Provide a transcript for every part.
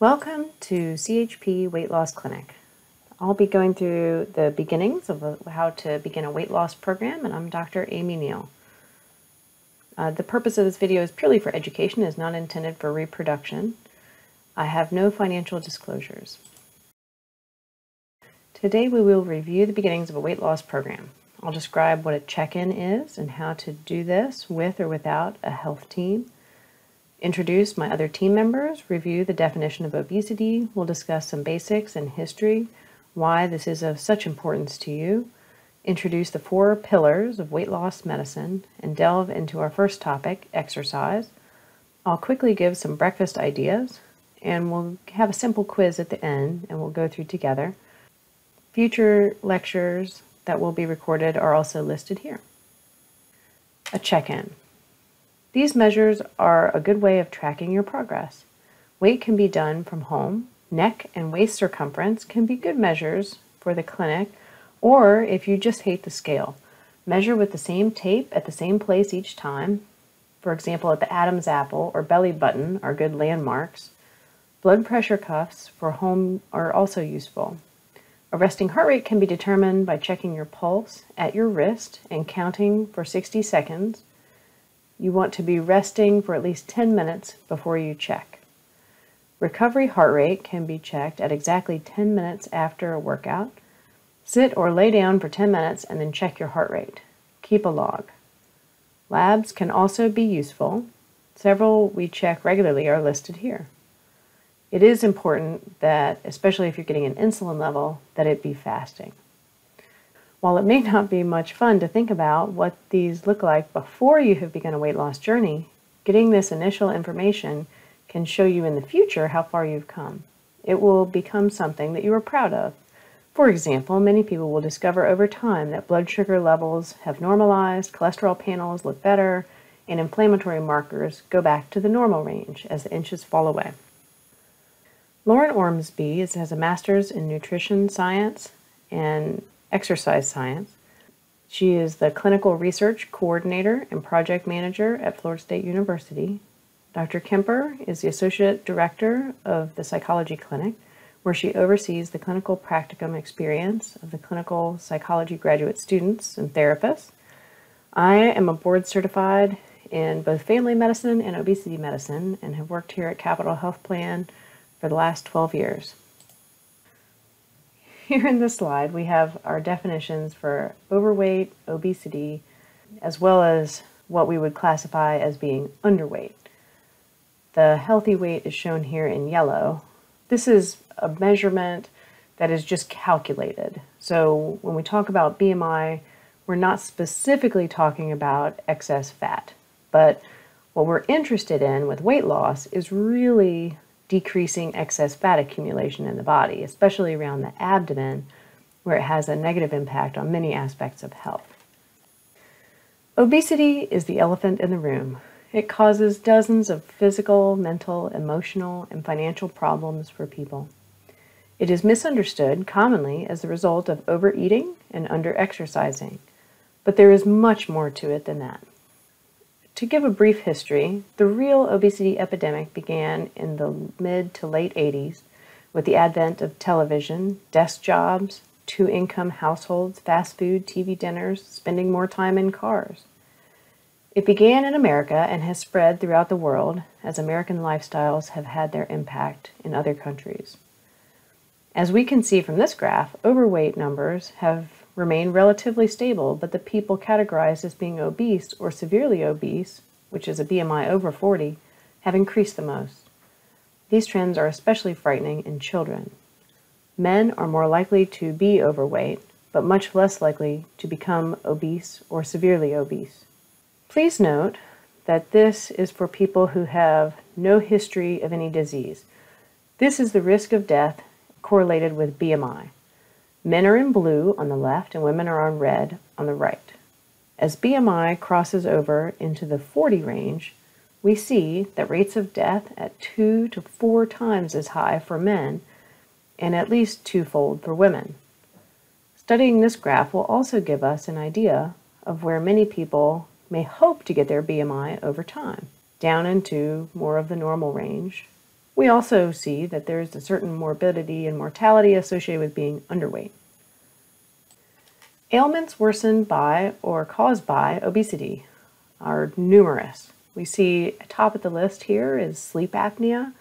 Welcome to CHP Weight Loss Clinic. I'll be going through the beginnings of how to begin a weight loss program, and I'm Dr. Amy Neal. Uh, the purpose of this video is purely for education, is not intended for reproduction. I have no financial disclosures. Today we will review the beginnings of a weight loss program. I'll describe what a check-in is and how to do this with or without a health team introduce my other team members, review the definition of obesity, we'll discuss some basics and history, why this is of such importance to you, introduce the four pillars of weight loss medicine, and delve into our first topic, exercise. I'll quickly give some breakfast ideas, and we'll have a simple quiz at the end, and we'll go through together. Future lectures that will be recorded are also listed here. A check-in. These measures are a good way of tracking your progress. Weight can be done from home. Neck and waist circumference can be good measures for the clinic, or if you just hate the scale, measure with the same tape at the same place each time. For example, at the Adam's apple or belly button are good landmarks. Blood pressure cuffs for home are also useful. A resting heart rate can be determined by checking your pulse at your wrist and counting for 60 seconds you want to be resting for at least 10 minutes before you check. Recovery heart rate can be checked at exactly 10 minutes after a workout. Sit or lay down for 10 minutes and then check your heart rate. Keep a log. Labs can also be useful. Several we check regularly are listed here. It is important that, especially if you're getting an insulin level, that it be fasting. While it may not be much fun to think about what these look like before you have begun a weight loss journey, getting this initial information can show you in the future how far you've come. It will become something that you are proud of. For example, many people will discover over time that blood sugar levels have normalized, cholesterol panels look better, and inflammatory markers go back to the normal range as the inches fall away. Lauren Ormsby has a master's in nutrition science and exercise science. She is the clinical research coordinator and project manager at Florida State University. Dr. Kemper is the associate director of the psychology clinic, where she oversees the clinical practicum experience of the clinical psychology graduate students and therapists. I am a board certified in both family medicine and obesity medicine and have worked here at Capital Health Plan for the last 12 years. Here in this slide, we have our definitions for overweight, obesity, as well as what we would classify as being underweight. The healthy weight is shown here in yellow. This is a measurement that is just calculated. So when we talk about BMI, we're not specifically talking about excess fat, but what we're interested in with weight loss is really decreasing excess fat accumulation in the body, especially around the abdomen, where it has a negative impact on many aspects of health. Obesity is the elephant in the room. It causes dozens of physical, mental, emotional, and financial problems for people. It is misunderstood commonly as the result of overeating and underexercising, but there is much more to it than that. To give a brief history, the real obesity epidemic began in the mid to late 80s with the advent of television, desk jobs, two income households, fast food, TV dinners, spending more time in cars. It began in America and has spread throughout the world as American lifestyles have had their impact in other countries. As we can see from this graph, overweight numbers have remain relatively stable, but the people categorized as being obese or severely obese, which is a BMI over 40, have increased the most. These trends are especially frightening in children. Men are more likely to be overweight, but much less likely to become obese or severely obese. Please note that this is for people who have no history of any disease. This is the risk of death correlated with BMI. Men are in blue on the left and women are on red on the right. As BMI crosses over into the 40 range, we see that rates of death at two to four times as high for men and at least twofold for women. Studying this graph will also give us an idea of where many people may hope to get their BMI over time, down into more of the normal range, We also see that there's a certain morbidity and mortality associated with being underweight. Ailments worsened by or caused by obesity are numerous. We see top of the list here is sleep apnea,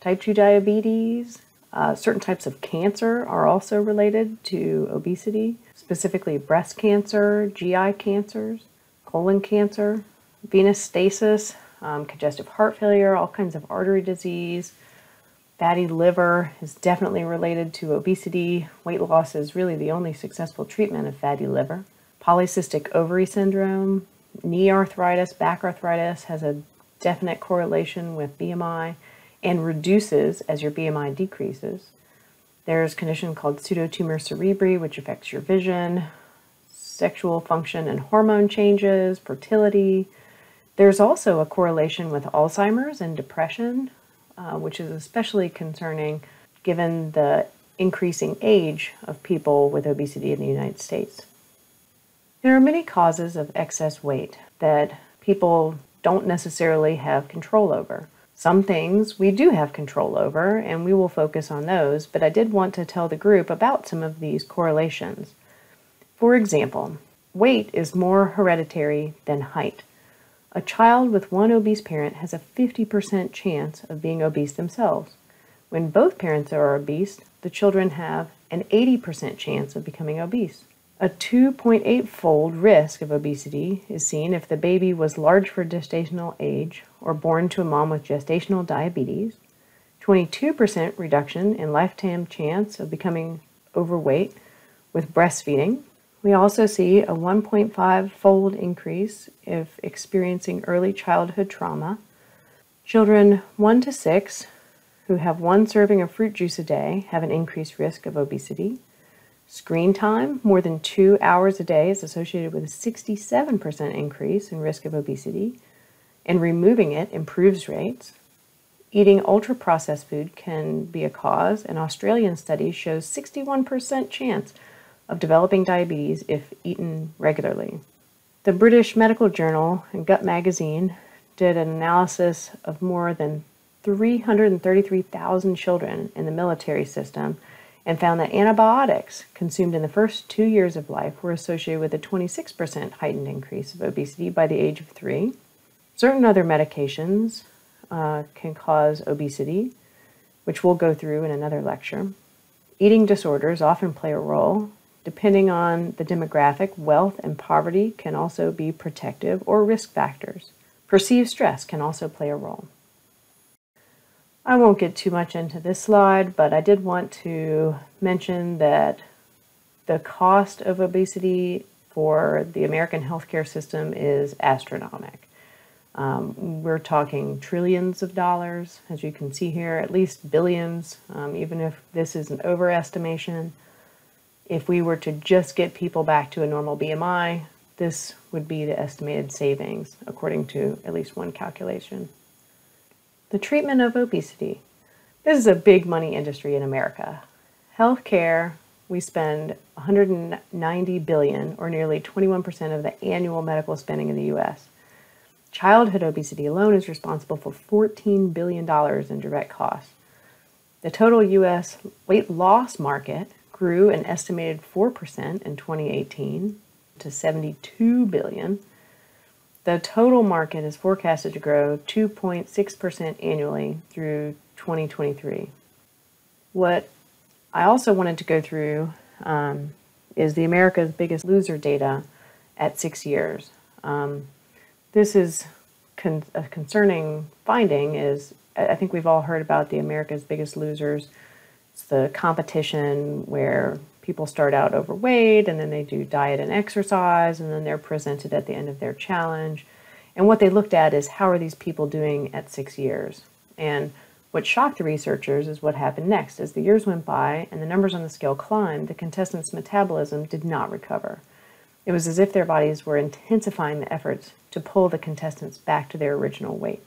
type 2 diabetes, uh, certain types of cancer are also related to obesity, specifically breast cancer, GI cancers, colon cancer, venous stasis, um, congestive heart failure, all kinds of artery disease. Fatty liver is definitely related to obesity. Weight loss is really the only successful treatment of fatty liver. Polycystic ovary syndrome, knee arthritis, back arthritis has a definite correlation with BMI and reduces as your BMI decreases. There's a condition called pseudotumor cerebri, which affects your vision, sexual function and hormone changes, fertility. There's also a correlation with Alzheimer's and depression, uh, which is especially concerning given the increasing age of people with obesity in the United States. There are many causes of excess weight that people don't necessarily have control over. Some things we do have control over, and we will focus on those, but I did want to tell the group about some of these correlations. For example, weight is more hereditary than height. A child with one obese parent has a 50% chance of being obese themselves. When both parents are obese, the children have an 80% chance of becoming obese. A 2.8 fold risk of obesity is seen if the baby was large for gestational age or born to a mom with gestational diabetes, 22% reduction in lifetime chance of becoming overweight with breastfeeding. We also see a 1.5 fold increase if experiencing early childhood trauma. Children 1 to 6 who have one serving of fruit juice a day have an increased risk of obesity. Screen time, more than two hours a day, is associated with a 67% increase in risk of obesity, and removing it improves rates. Eating ultra processed food can be a cause. An Australian study shows 61% chance of developing diabetes if eaten regularly. The British Medical Journal and Gut Magazine did an analysis of more than 333,000 children in the military system and found that antibiotics consumed in the first two years of life were associated with a 26% heightened increase of obesity by the age of three. Certain other medications uh, can cause obesity, which we'll go through in another lecture. Eating disorders often play a role. Depending on the demographic, wealth and poverty can also be protective or risk factors. Perceived stress can also play a role. I won't get too much into this slide, but I did want to mention that the cost of obesity for the American healthcare system is astronomical. Um, we're talking trillions of dollars, as you can see here, at least billions, um, even if this is an overestimation. If we were to just get people back to a normal BMI, this would be the estimated savings, according to at least one calculation. The treatment of obesity. This is a big money industry in America. Healthcare, we spend 190 billion or nearly 21% of the annual medical spending in the US. Childhood obesity alone is responsible for $14 billion in direct costs. The total US weight loss market grew an estimated 4% in 2018 to 72 billion the total market is forecasted to grow 2.6% annually through 2023. What I also wanted to go through um, is the America's Biggest Loser data at six years. Um, this is con- a concerning finding. Is I think we've all heard about the America's Biggest Losers. It's the competition where people start out overweight and then they do diet and exercise and then they're presented at the end of their challenge. And what they looked at is how are these people doing at six years? And what shocked the researchers is what happened next. As the years went by and the numbers on the scale climbed, the contestants' metabolism did not recover. It was as if their bodies were intensifying the efforts to pull the contestants back to their original weight.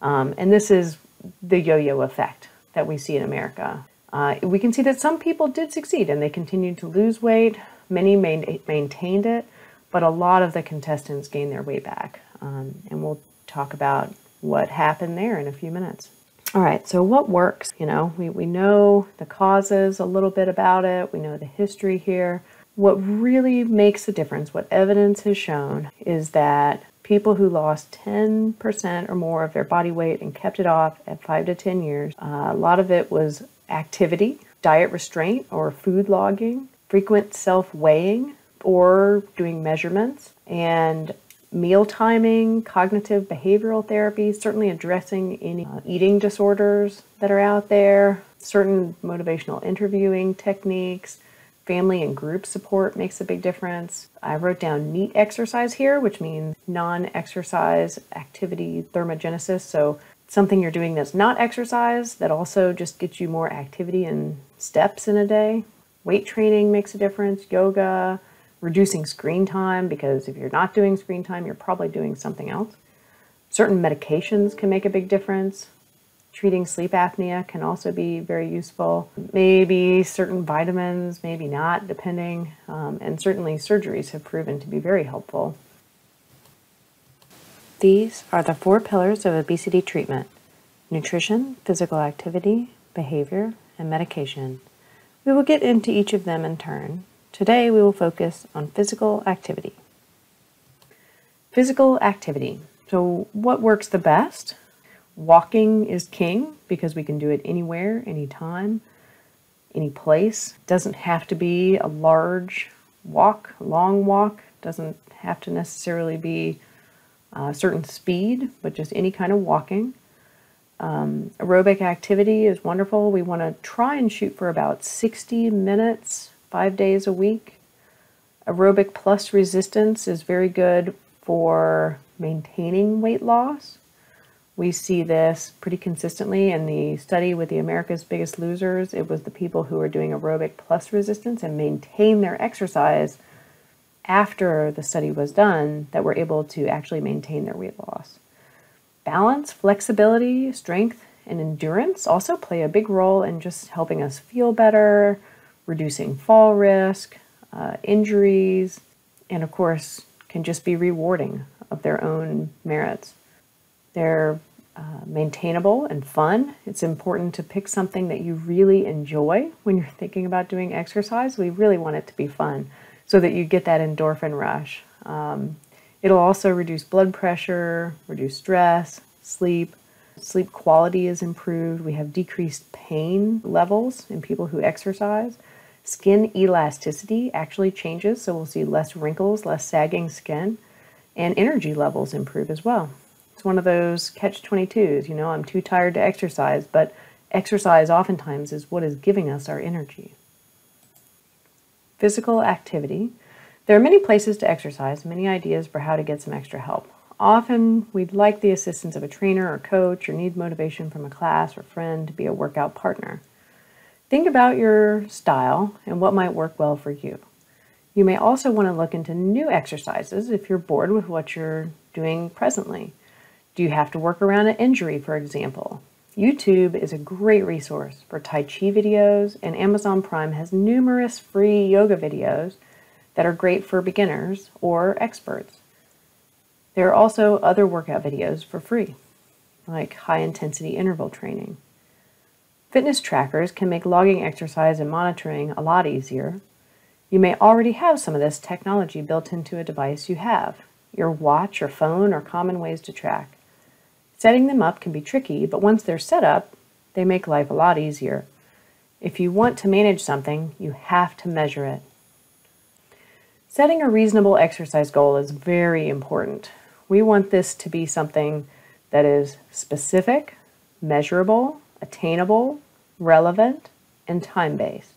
Um, and this is the yo yo effect that we see in America. Uh, we can see that some people did succeed and they continued to lose weight. Many main, maintained it, but a lot of the contestants gained their weight back. Um, and we'll talk about what happened there in a few minutes. All right, so what works? You know, we, we know the causes a little bit about it, we know the history here. What really makes a difference, what evidence has shown, is that people who lost 10% or more of their body weight and kept it off at 5 to 10 years, uh, a lot of it was activity, diet restraint or food logging, frequent self weighing or doing measurements, and meal timing, cognitive behavioral therapy, certainly addressing any uh, eating disorders that are out there, certain motivational interviewing techniques, family and group support makes a big difference. I wrote down NEAT exercise here, which means non exercise activity thermogenesis. So, something you're doing that's not exercise that also just gets you more activity and steps in a day. Weight training makes a difference, yoga, reducing screen time because if you're not doing screen time, you're probably doing something else. Certain medications can make a big difference. Treating sleep apnea can also be very useful. Maybe certain vitamins, maybe not, depending. Um, and certainly surgeries have proven to be very helpful. These are the four pillars of obesity treatment nutrition, physical activity, behavior, and medication. We will get into each of them in turn, Today we will focus on physical activity. Physical activity. So, what works the best? Walking is king because we can do it anywhere, anytime, any place. Doesn't have to be a large walk, long walk. Doesn't have to necessarily be a certain speed, but just any kind of walking. Um, aerobic activity is wonderful. We want to try and shoot for about 60 minutes five days a week. Aerobic plus resistance is very good for maintaining weight loss. We see this pretty consistently in the study with the America's Biggest Losers. It was the people who were doing aerobic plus resistance and maintain their exercise after the study was done that were able to actually maintain their weight loss. Balance, flexibility, strength, and endurance also play a big role in just helping us feel better, reducing fall risk, uh, injuries, and of course, can just be rewarding of their own merits. They're uh, maintainable and fun. It's important to pick something that you really enjoy when you're thinking about doing exercise. We really want it to be fun so that you get that endorphin rush. Um, it'll also reduce blood pressure, reduce stress, sleep. Sleep quality is improved. We have decreased pain levels in people who exercise. Skin elasticity actually changes, so we'll see less wrinkles, less sagging skin, and energy levels improve as well. It's one of those catch 22s, you know, I'm too tired to exercise, but exercise oftentimes is what is giving us our energy. Physical activity. There are many places to exercise, many ideas for how to get some extra help. Often we'd like the assistance of a trainer or coach or need motivation from a class or friend to be a workout partner. Think about your style and what might work well for you. You may also want to look into new exercises if you're bored with what you're doing presently. Do you have to work around an injury, for example? YouTube is a great resource for Tai Chi videos, and Amazon Prime has numerous free yoga videos that are great for beginners or experts. There are also other workout videos for free, like high intensity interval training. Fitness trackers can make logging exercise and monitoring a lot easier. You may already have some of this technology built into a device you have. Your watch or phone are common ways to track. Setting them up can be tricky, but once they're set up, they make life a lot easier. If you want to manage something, you have to measure it. Setting a reasonable exercise goal is very important. We want this to be something that is specific, measurable, attainable, relevant, and time based.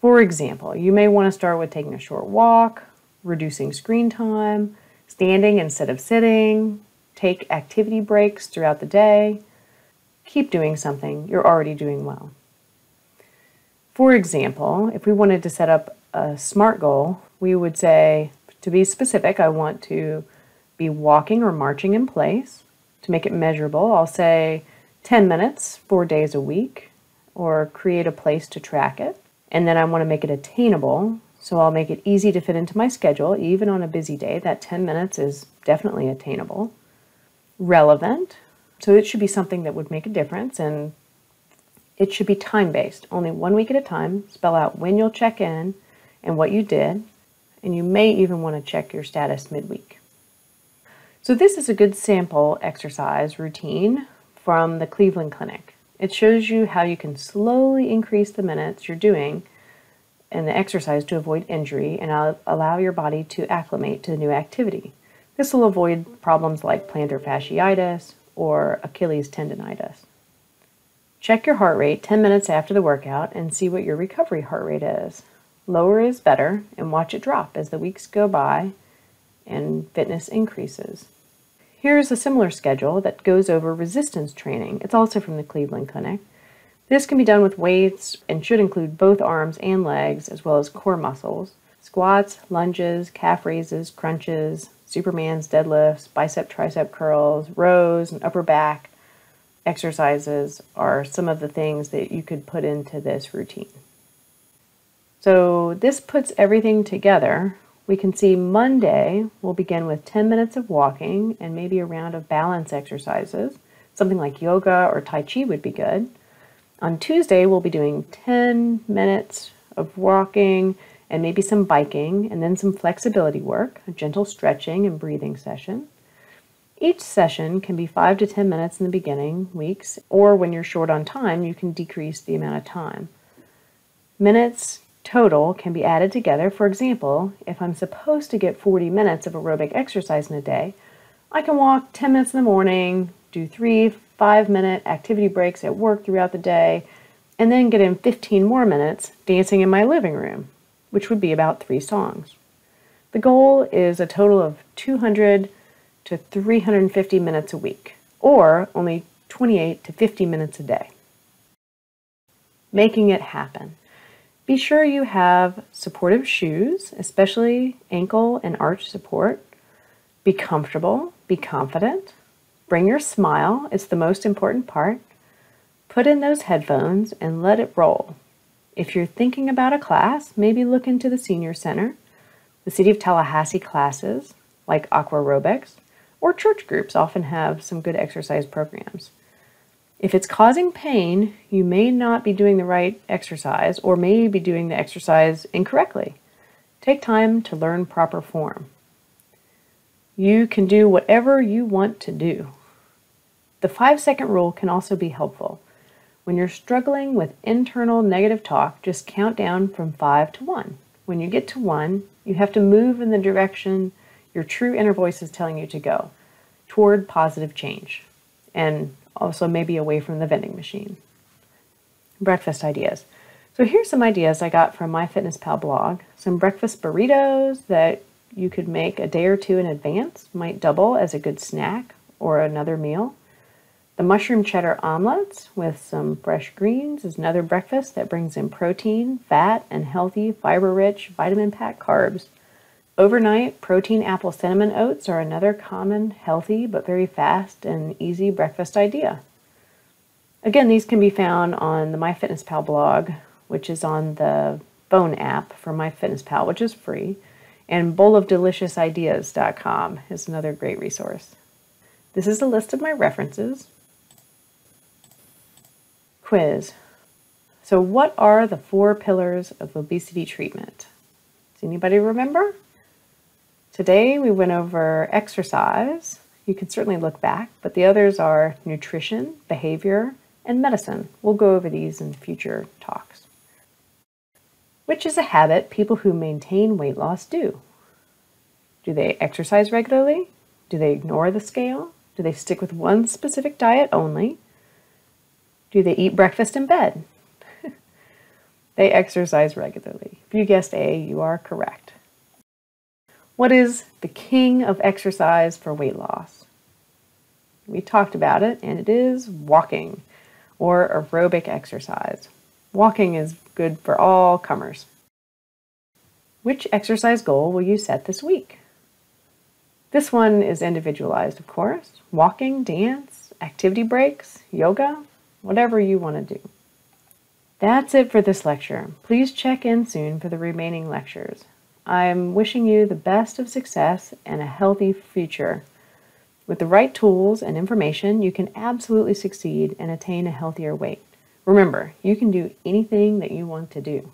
For example, you may want to start with taking a short walk, reducing screen time, standing instead of sitting, take activity breaks throughout the day. Keep doing something you're already doing well. For example, if we wanted to set up a SMART goal, we would say, to be specific, I want to be walking or marching in place. To make it measurable, I'll say 10 minutes, four days a week, or create a place to track it. And then I want to make it attainable. So I'll make it easy to fit into my schedule, even on a busy day. That 10 minutes is definitely attainable. Relevant. So it should be something that would make a difference and it should be time based, only one week at a time. Spell out when you'll check in and what you did, and you may even want to check your status midweek. So, this is a good sample exercise routine from the Cleveland Clinic. It shows you how you can slowly increase the minutes you're doing in the exercise to avoid injury and allow your body to acclimate to the new activity. This will avoid problems like plantar fasciitis or Achilles tendonitis. Check your heart rate 10 minutes after the workout and see what your recovery heart rate is. Lower is better and watch it drop as the weeks go by and fitness increases. Here's a similar schedule that goes over resistance training. It's also from the Cleveland Clinic. This can be done with weights and should include both arms and legs as well as core muscles. Squats, lunges, calf raises, crunches, Superman's deadlifts, bicep tricep curls, rows, and upper back exercises are some of the things that you could put into this routine. So this puts everything together we can see Monday we'll begin with 10 minutes of walking and maybe a round of balance exercises. Something like yoga or Tai Chi would be good. On Tuesday, we'll be doing 10 minutes of walking and maybe some biking, and then some flexibility work, a gentle stretching and breathing session. Each session can be 5 to 10 minutes in the beginning weeks, or when you're short on time, you can decrease the amount of time. Minutes total can be added together. For example, if I'm supposed to get 40 minutes of aerobic exercise in a day, I can walk 10 minutes in the morning, do three five minute activity breaks at work throughout the day, and then get in 15 more minutes dancing in my living room, which would be about three songs. The goal is a total of 200 to 350 minutes a week, or only 28 to 50 minutes a day. Making it happen. Be sure you have supportive shoes, especially ankle and arch support. Be comfortable, be confident. Bring your smile, it's the most important part. Put in those headphones and let it roll. If you're thinking about a class, maybe look into the Senior Center, the City of Tallahassee classes like aqua aerobics, or church groups often have some good exercise programs. If it's causing pain, you may not be doing the right exercise or may be doing the exercise incorrectly. Take time to learn proper form. You can do whatever you want to do. The five second rule can also be helpful. When you're struggling with internal negative talk, just count down from five to one. When you get to one, you have to move in the direction your true inner voice is telling you to go toward positive change. And also maybe away from the vending machine. Breakfast ideas. So here's some ideas I got from MyFitnessPal blog. Some breakfast burritos that you could make a day or two in advance might double as a good snack or another meal. The mushroom cheddar omelets with some fresh greens is another breakfast that brings in protein, fat, and healthy, fiber rich, vitamin packed carbs Overnight, protein apple cinnamon oats are another common, healthy, but very fast and easy breakfast idea. Again, these can be found on the MyFitnessPal blog, which is on the phone app for MyFitnessPal, which is free, and bowlofdeliciousideas.com is another great resource. This is a list of my references. Quiz. So, what are the four pillars of obesity treatment? Does anybody remember? Today we went over exercise. You can certainly look back, but the others are nutrition, behavior, and medicine. We'll go over these in future talks. Which is a habit people who maintain weight loss do? Do they exercise regularly? Do they ignore the scale? Do they stick with one specific diet only? Do they eat breakfast in bed? they exercise regularly. If you guessed A, you are correct. What is the king of exercise for weight loss? We talked about it, and it is walking or aerobic exercise. Walking is good for all comers. Which exercise goal will you set this week? This one is individualized, of course. Walking, dance, activity breaks, yoga, whatever you want to do. That's it for this lecture. Please check in soon for the remaining lectures. I'm wishing you the best of success and a healthy future. With the right tools and information, you can absolutely succeed and attain a healthier weight. Remember, you can do anything that you want to do.